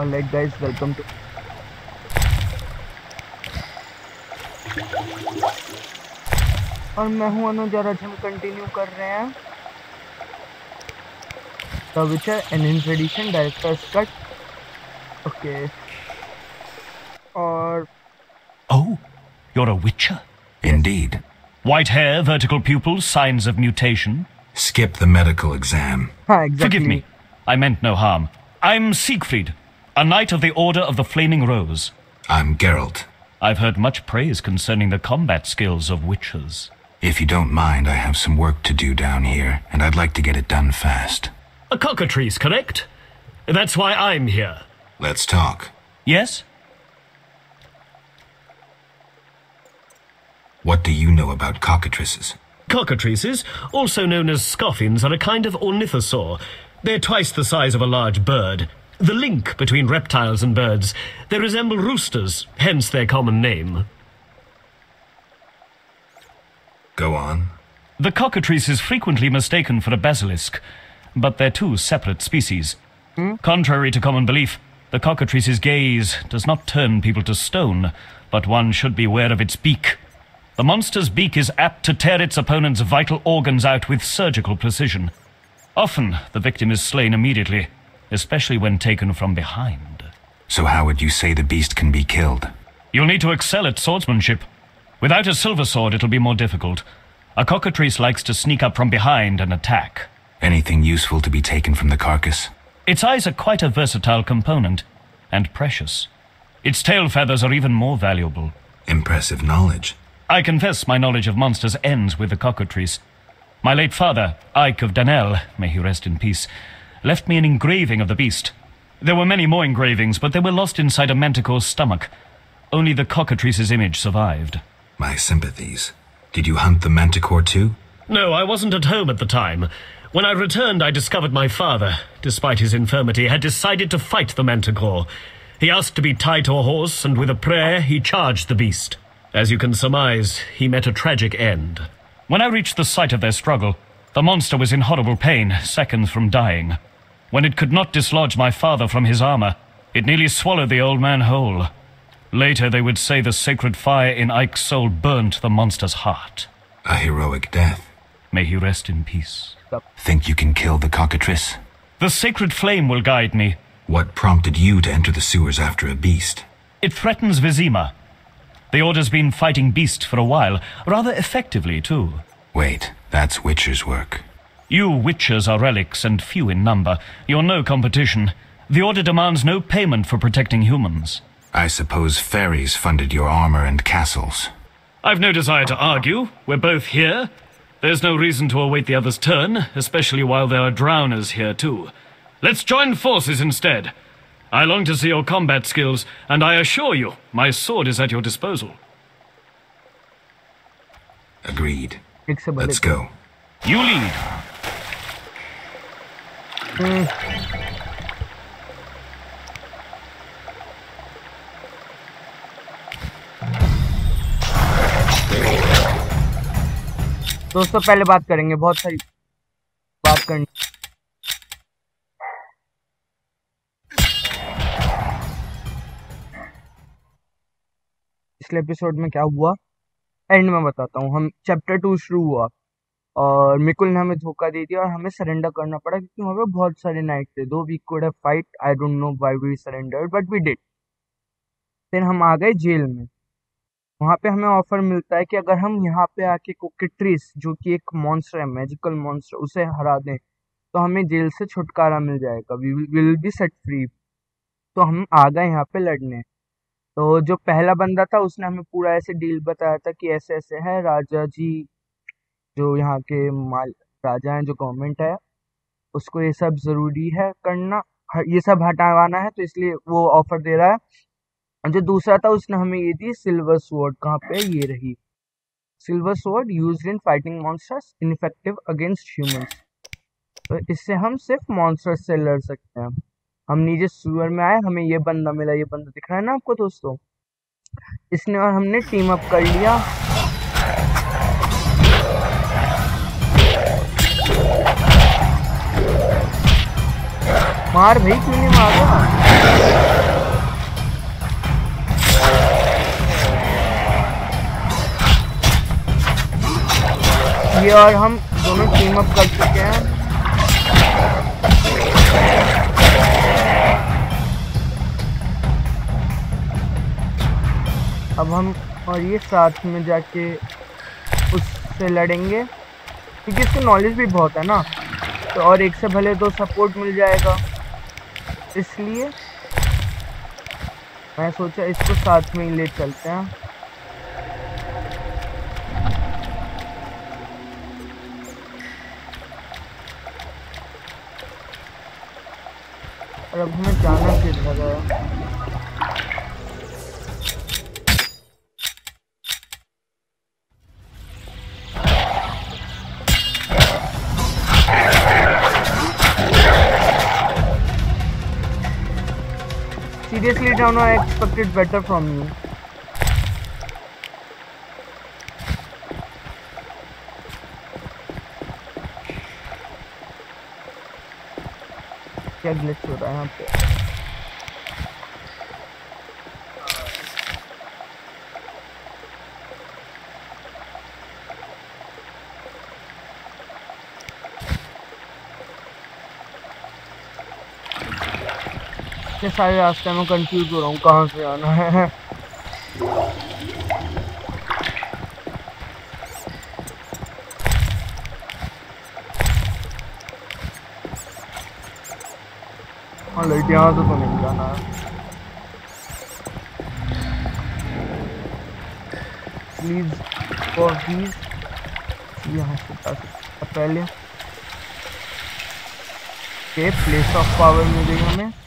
Alright guys, welcome to और मैं हूं अनुज और आज हम कंटिन्यू कर रहे हैं द विचर N addition director's cut okay और Oh, you're a witcher? Indeed. White hair, vertical pupils, signs of mutation. Skip the medical exam. हाँ exactly Forgive me. I meant no harm. I'm Siegfried, a knight of the Order of the Flaming Rose. I'm Geralt. I've heard much praise concerning the combat skills of witches. If you don't mind, I have some work to do down here, and I'd like to get it done fast. A cockatrice, correct? That's why I'm here. Let's talk. Yes? What do you know about cockatrices? Cockatrices, also known as skoffins, are a kind of ornithosaur. They're twice the size of a large bird. The link between reptiles and birds. They resemble roosters, hence their common name. Go on. The cockatrice is frequently mistaken for a basilisk, but they're two separate species. Hmm? Contrary to common belief, the cockatrice's gaze does not turn people to stone, but one should beware of its beak. The monster's beak is apt to tear its opponent's vital organs out with surgical precision. Often, the victim is slain immediately, especially when taken from behind. So how would you say the beast can be killed? You'll need to excel at swordsmanship. Without a silver sword, it'll be more difficult. A cockatrice likes to sneak up from behind and attack. Anything useful to be taken from the carcass? Its eyes are quite a versatile component, and precious. Its tail feathers are even more valuable. Impressive knowledge. I confess my knowledge of monsters ends with the cockatrice. My late father, Eyck of Denesle, may he rest in peace, left me an engraving of the beast. There were many more engravings, but they were lost inside a manticore's stomach. Only the cockatrice's image survived. My sympathies. Did you hunt the manticore too? No, I wasn't at home at the time. When I returned, I discovered my father, despite his infirmity, had decided to fight the manticore. He asked to be tied to a horse, and with a prayer, he charged the beast. As you can surmise, he met a tragic end. When I reached the site of their struggle, the monster was in horrible pain, seconds from dying. When it could not dislodge my father from his armor, it nearly swallowed the old man whole. Later, they would say the sacred fire in Eyck's soul burnt the monster's heart. A heroic death. May he rest in peace. Think you can kill the cockatrice? The sacred flame will guide me. What prompted you to enter the sewers after a beast? It threatens Vizima. The Order's been fighting beasts for a while, rather effectively, too. Wait, that's Witcher's work. You witches are relics and few in number. You're no competition. The order demands no payment for protecting humans. I suppose fairies funded your armor and castles. I've no desire to argue. We're both here. There's no reason to await the other's turn, especially while there are drowners here too. Let's join forces instead. I long to see your combat skills, and I assure you, my sword is at your disposal. Agreed. Let's go. You lead. दोस्तों, पहले बात करेंगे, बहुत सारी बात करनी। पिछले episode में क्या हुआ? एंड में बताता हूँ। हम चैप्टर टू शुरू हुआ। और मिकुल ने हमें धोखा दे दिया और हमें सरेंडर करना पड़ा क्योंकि वहाँ पे बहुत सारे नाइट थे। Though we could have fight I don't know why we surrender but we did फिर हम आ गए जेल में। वहाँ पे हमें ऑफ़र मिलता है कि अगर हम यहाँ पे आके कोकेट्रिस जो कि एक मॉन्स्टर है मैजिकल मॉन्स्टर उसे हरा दें तो हमें जेल से छुटकारा मिल जाएगा। We will be set free तो हम आ गए यहाँ पे लड़ने। तो जो पहला बंदा था, उसने हमें पूरा ऐसे डील बताया था कि ऐसे ऐसे है, राजा जी जो यहाँ के माल, राजा हैं, जो गवर्नमेंट है, उसको ये सब ज़रूरी है करना। ये सब हटावाना है तो इसलिए वो ऑफ़र दे रहा है। जो दूसरा था, उसने हमें ये दी सिल्वर स्वॉर्ड कहाँ पे? ये रही। Silver sword used in fighting monsters ineffective against humans तो इससे हम सिर्फ़ मॉन्स्टर्स से लड़ सकते हैं। हम नीचे सुअर में आए, हमें ये बंदा मिला, ये बंदा दिख रहा है ना आपको दोस्तों? इसने और हमने टीम अप कर लिया। मार भाई क्यों नहीं मार? रहा ये और हम दोनों टीम अप कर चुके हैं। अब हम और ये साथ में जाके उससे लड़ेंगे। क्योंकि इसकी नॉलेज भी बहुत है ना। तो और एक से भले दो सपोर्ट मिल जाएगा। इसलिए मैं सोचा इसको साथ में ही ले चलते हैं। अब हमें जाना किधर है? Seriously, Dono, I expected better from you. क्या ग्लिच हो रहा है यहाँ पे इतने सारे रास्ते में कंफ्यूज हो रहा हूँ, कहाँ से आना है? हाँ यहाँ से तो नहीं जाना है। प्लीज़ फॉर प्लीज़ यहाँ से पहले प्लेस ऑफ़ पावर मिल गई हमें।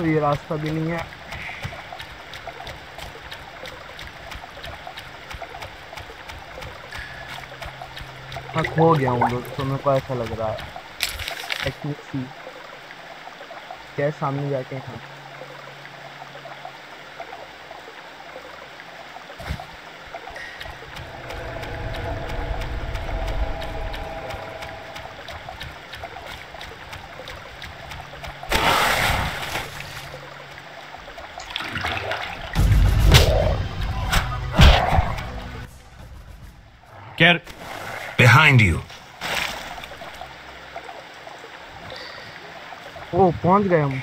दोस्तों ये रास्ता भी नहीं है। मैं खो गया हूँ दोस्तों, मेरे को ऐसा लग रहा है। कैसे सामने जाके हाँ। Get it. Behind you. वो पहुँच गए हम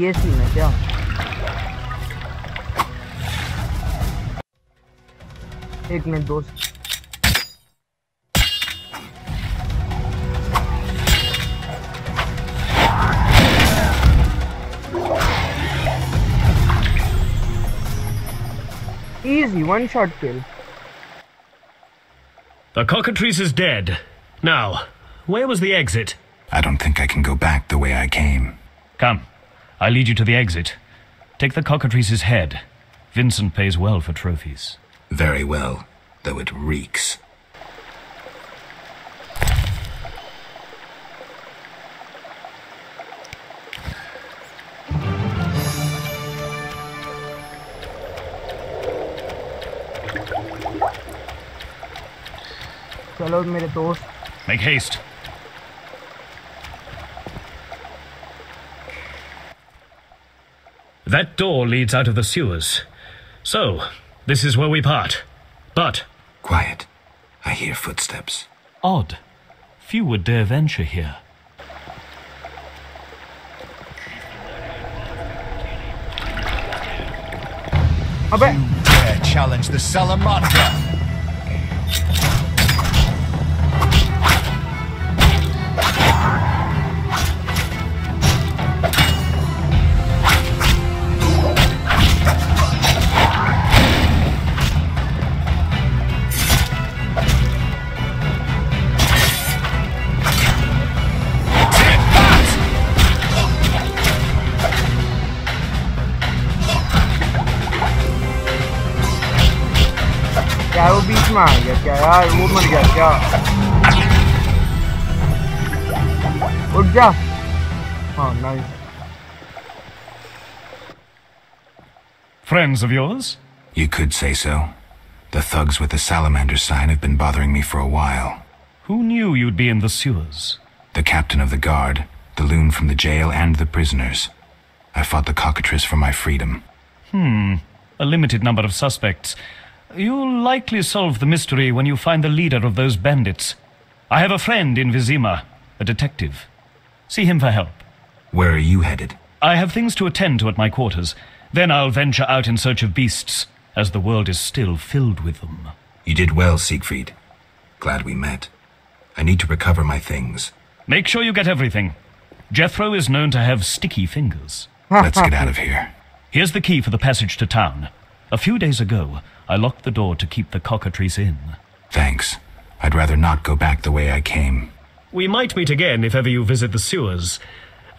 ये सी में क्या एक मिनट दोस्त Easy one shot kill. The cockatrice is dead. Now, where was the exit? I don't think I can go back the way I came. Come, I lead you to the exit. Take the cockatrice's head. Vincent pays well for trophies. Very well, though it reeks. चलो मेरे दोस्त Make haste. That door leads out of the sewers. So, this is where we part. But, Quiet. I hear footsteps. Odd. Few would dare venture here. अबे Dare challenge the salamander. में आ गया क्या यार वो मर गया क्या उठ जा हाँ nice Friends of yours? You could say so. The thugs with the salamander sign have been bothering me for a while. Who knew you'd be in the sewers? The captain of the guard, the loon from the jail, and the prisoners. I fought the cockatrice for my freedom. A limited number of suspects. You'll likely solve the mystery when you find the leader of those bandits. I have a friend in Vizima, a detective. See him for help. Where are you headed? I have things to attend to at my quarters. Then I'll venture out in search of beasts, as the world is still filled with them. You did well, Siegfried. Glad we met. I need to recover my things. Make sure you get everything. Jethro is known to have sticky fingers. Let's get out of here. Here's the key for the passage to town. A few days ago, I locked the door to keep the cockatrice in. Thanks. I'd rather not go back the way I came. we might meet again if ever you visit the sewers.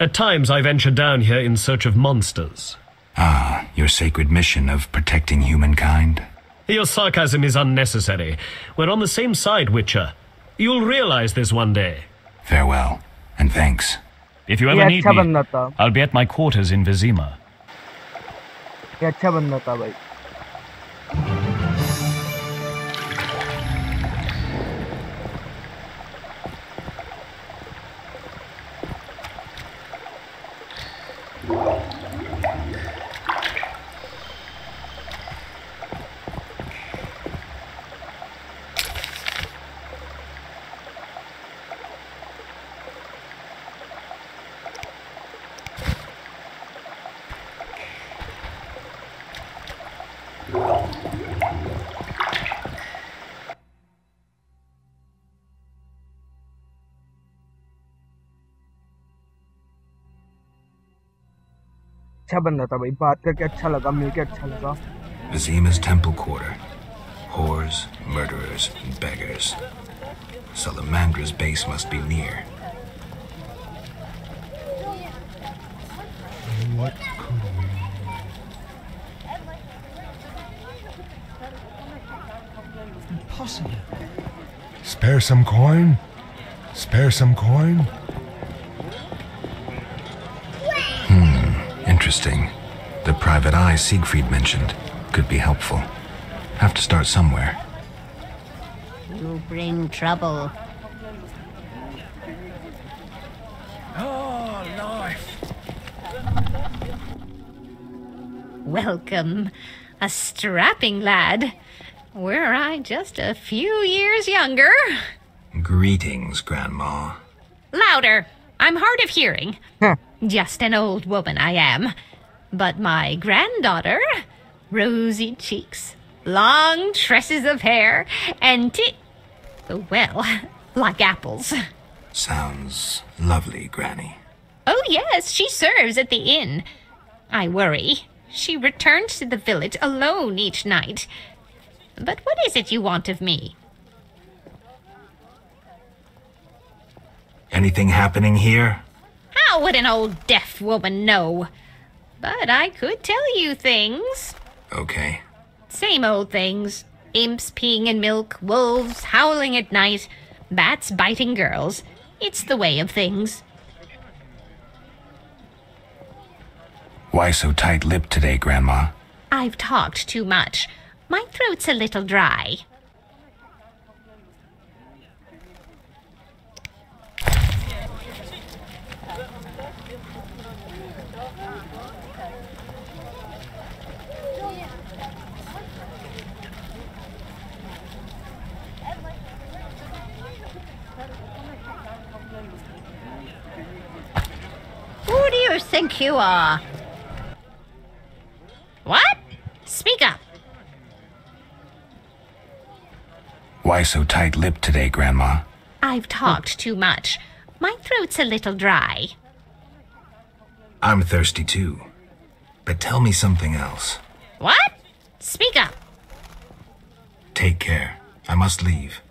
At times I venture down here in search of monsters. Ah, your sacred mission of protecting humankind? Your sarcasm is unnecessary. We're on the same side, Witcher. You'll realize this one day. Farewell, and thanks. If you ये ever need अच्छा me, बंदा था I'll be at my quarters in Vizima. ये अच्छा बंदा था भाई Thank you. अच्छा बंदा था भाई बात करके अच्छा लगा मिलके अच्छा लगा Vizima's temple quarter. Whores, murderers, and beggars. Salamandra's base must be near. What could we... Impossible. Spare some coin? Spare some coin? Private eye Siegfried mentioned could be helpful. Have to start somewhere. You bring trouble. Oh, life! Welcome, a strapping lad. Were I just a few years younger. Greetings, Grandma. Louder! I'm hard of hearing. Just an old woman, I am. But my granddaughter, rosy cheeks, long tresses of hair, and ti. Well, like apples. Sounds lovely, Granny. Oh, yes, she serves at the inn. I worry. She returns to the village alone each night. But what is it you want of me? Anything happening here? How would an old deaf woman know? But I could tell you things. Okay. Same old things. Imps peeing in milk, wolves howling at night, bats biting girls. It's the way of things. Why so tight lipped today, Grandma? I've talked too much. My throat's a little dry. Who do you think you are? What? Speak up. Why so tight lipped today, Grandma? I've talked too much. My throat's a little dry. I'm thirsty too. But tell me something else. What? Speak up. Take care. I must leave.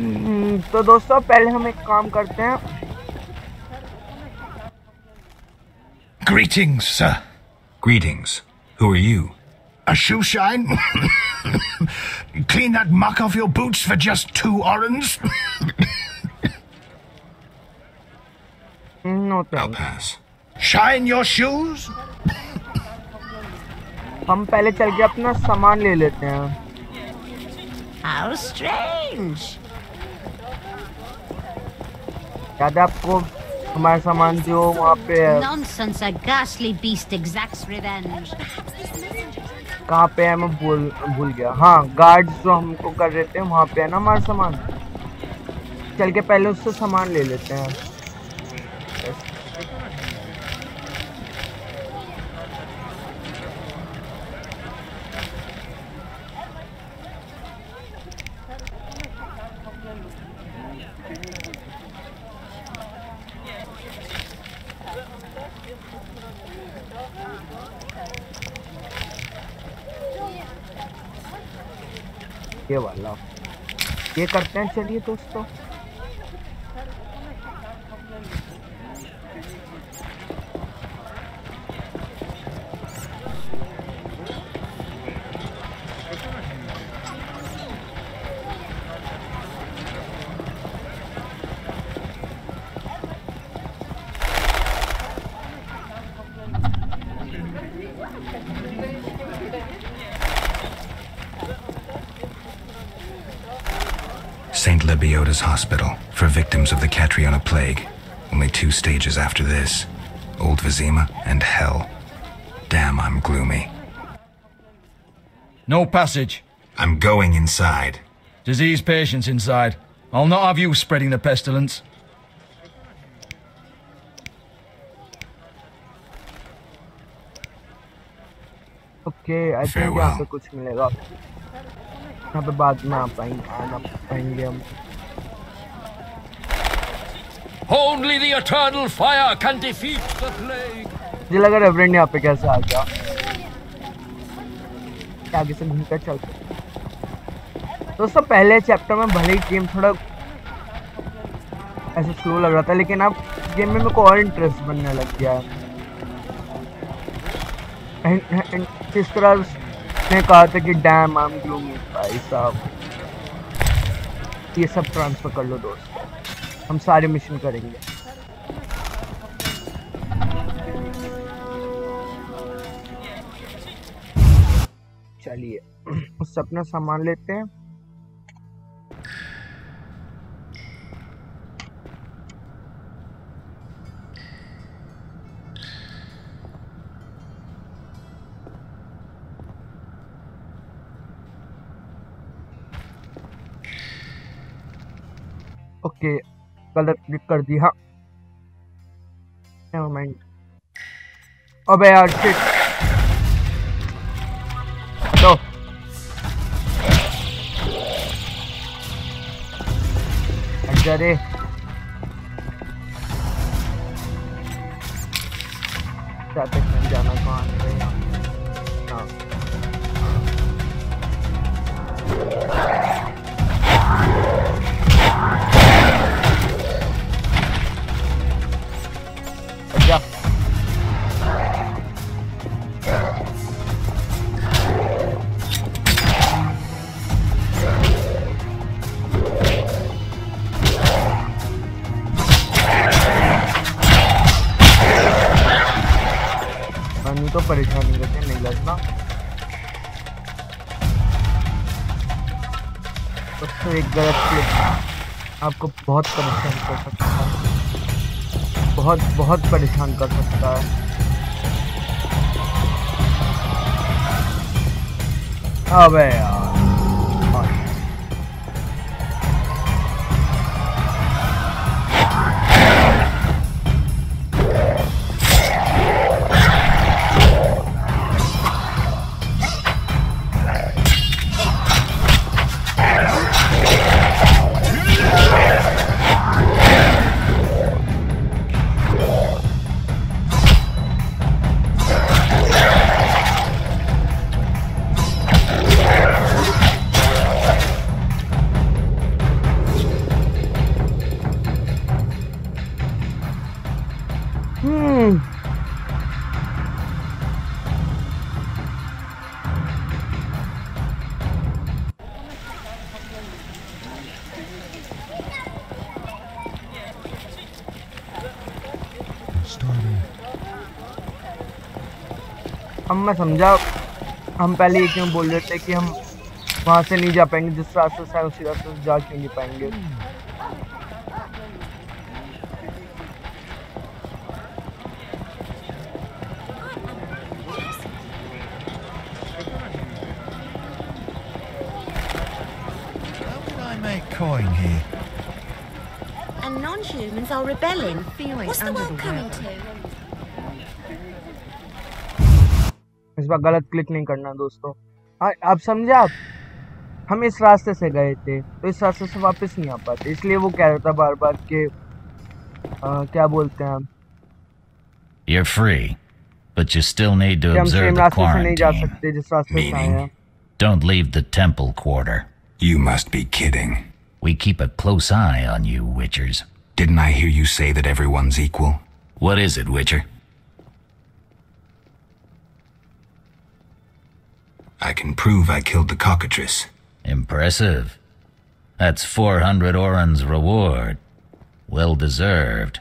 तो दोस्तों पहले हम एक काम करते हैं Greetings, sir. Greetings. Who are you? A shoe shine? Clean that muck off your boots for just two orens? no. I'll pass. Shine your shoes? हम पहले चल के अपना सामान ले लेते हैं How strange. याद है आपको हमारा सामान जो वहाँ पे Nonsense, a ghastly beast exacts revenge. कहाँ पे है मैं भूल भूल गया। हाँ गार्ड जो हमको कर रहे थे वहाँ पे है ना हमारा सामान? चल के पहले उससे सामान ले लेते हैं। ये वाला। ये करते हैं चलिए दोस्तों। Lebioda's hospital for victims of the Catriona plague. Only two stages after this. Old Vizima and Hell. Damn, I'm gloomy. No passage. I'm going inside. Disease patients inside. I'll not have you spreading the pestilence. Okay I think Farewell. यहाँ पे कुछ मिलेगा यहाँ पे बाद में आ पाएंगे आना पाएंगे हम Only the eternal fire can defeat the plague. मुझे लगा रेवरेंड यहाँ पे कैसे आ गया। आगे से घूम कर चलते। दोस्तों, पहले चैप्टर में भले ही गेम थोड़ा ऐसे स्लो लग रहा था, लेकिन अब गेम में मेरे को और इंटरेस्ट बनने लग गया है। जिस तरह उसने कहा था कि डैम आम ग्लूमी भाई साहब। ये सब ट्रांसफ़र कर लो, दोस्तों। हम सारे मिशन करेंगे। चलिए उससे अपना सामान लेते हैं। ओके गलत क्लिक कर दिया। अबे यार शिट तो अच्छा रे। जाते जाना कहाँ बहुत परेशान कर सकता है। बहुत बहुत परेशान कर सकता है। अबे यार। हम मैं समझा हम पहले ये क्यों बोल रहे थे कि हम वहाँ से नहीं जा पाएँगे जिस रास्ते से उसी रास्ते से जा क्यों नहीं पाएँगे coin here? And non-humans are rebelling. What's the world coming to? बार गलत क्लिक नहीं करना दोस्तों हाँ आप समझे आप हम इस रास्ते से गए थे तो इस रास्ते से वापस नहीं आ पाते इसलिए वो कह रहा था बार बार कि आ, क्या बोलते हैं हम You're free, but you still need to observe the quarantine. सकते जिस रास्ते से आए हैं Don't leave the temple quarter. You must be kidding. We keep a close eye on you, Witchers. Didn't I hear you say that everyone's equal? What is it, Witcher? I can prove I killed the cockatrice. Impressive. That's 400 Oren's reward. Well deserved.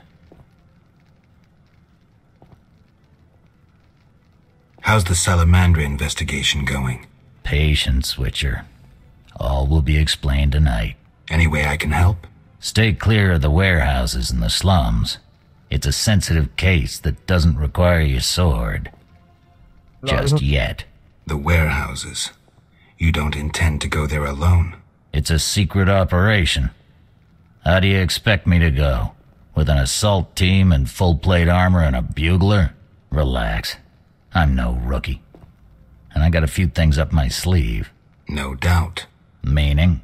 How's the Salamandra investigation going? Patience, Witcher. All will be explained tonight. Any way I can help? Stay clear of the warehouses and the slums. It's a sensitive case that doesn't require your sword. Just yet. The warehouses. You don't intend to go there alone. It's a secret operation. How do you expect me to go? With an assault team and full plate armor and a bugler? Relax. I'm no rookie. And I got a few things up my sleeve. No doubt. Meaning?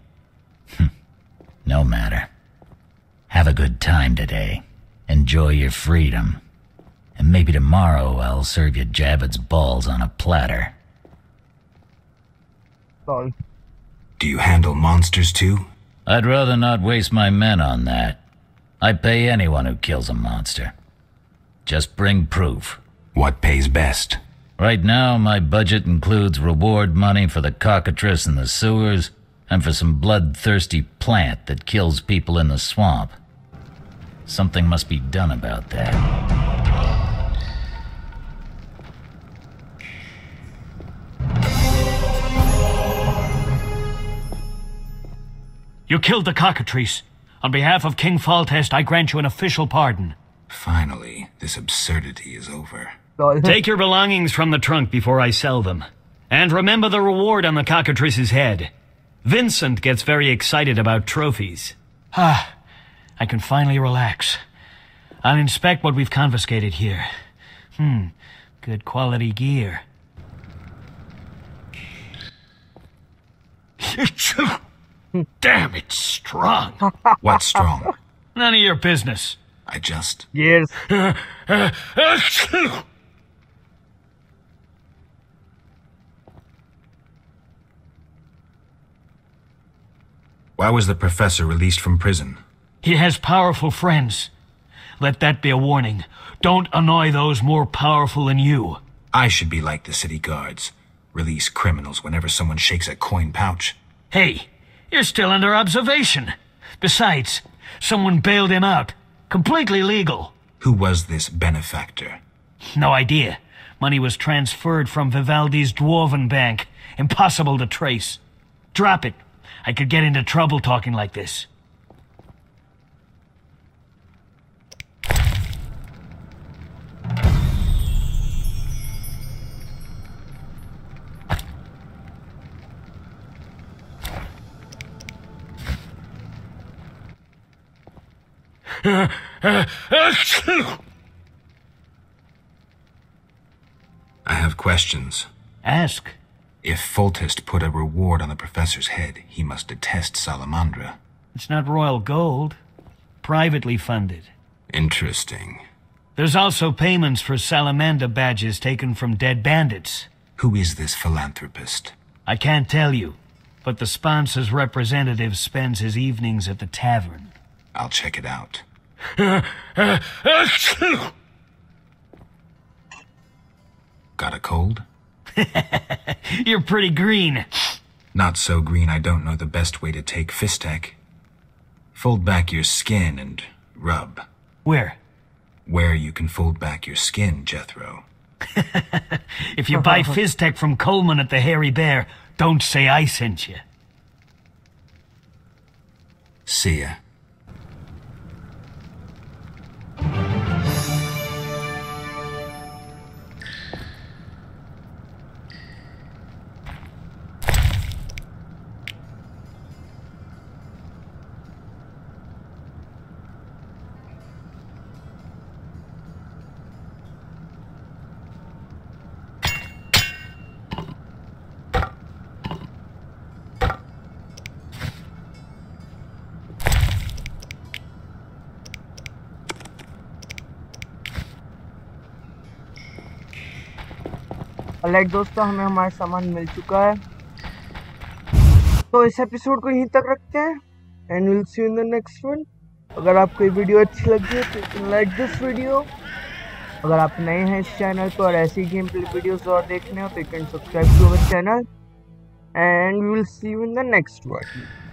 Hm. no matter. Have a good time today. Enjoy your freedom. And maybe tomorrow I'll serve you Javed's balls on a platter. Lol. Do you handle monsters too? I'd rather not waste my men on that. I pay anyone who kills a monster. Just bring proof. What pays best? Right now, my budget includes reward money for the cockatrice in the sewers and for some bloodthirsty plant that kills people in the swamp. Something must be done about that. You killed the cockatrice. On behalf of King Foltest, I grant you an official pardon. Finally, this absurdity is over. Take your belongings from the trunk before I sell them. And remember the reward on the cockatrice's head. Vincent gets very excited about trophies. Ah, I can finally relax. I'll inspect what we've confiscated here. Hmm, good quality gear. Damn, it's strong. What's strong? None of your business. I just. Years. Why was the professor released from prison? He has powerful friends. Let that be a warning. Don't annoy those more powerful than you. I should be like the city guards. Release criminals whenever someone shakes a coin pouch. Hey, you're still under observation. Besides, someone bailed him out. Completely legal. Who was this benefactor? No idea. Money was transferred from Vivaldi's Dwarven Bank. Impossible to trace. Drop it. I could get into trouble talking like this. I have questions. Ask. If Foltest put a reward on the professor's head, he must detest Salamandra. It's not royal gold. Privately funded. Interesting. There's also payments for salamander badges taken from dead bandits. Who is this philanthropist? I can't tell you, but the sponsor's representative spends his evenings at the tavern. I'll check it out. Got a cold? You're pretty green. Not so green I don't know the best way to take fisstech. Fold back your skin and rub. Where? Where you can fold back your skin, Jethro. if you buy fisstech from Coleman at the Hairy Bear, don't say I sent you. See ya. Thank you. Like दोस्तों, हमें हमारा सामान मिल चुका है। तो इस episode को यहीं तक रखते हैं and will see in the next one अगर आपको ये वीडियो अच्छी लगी है तो लाइक दिस वीडियो अगर आप नए हैं इस चैनल पर, और ऐसी गेम प्ले वीडियोस और देखने हो तो you can subscribe to our channel and we will see you in the next one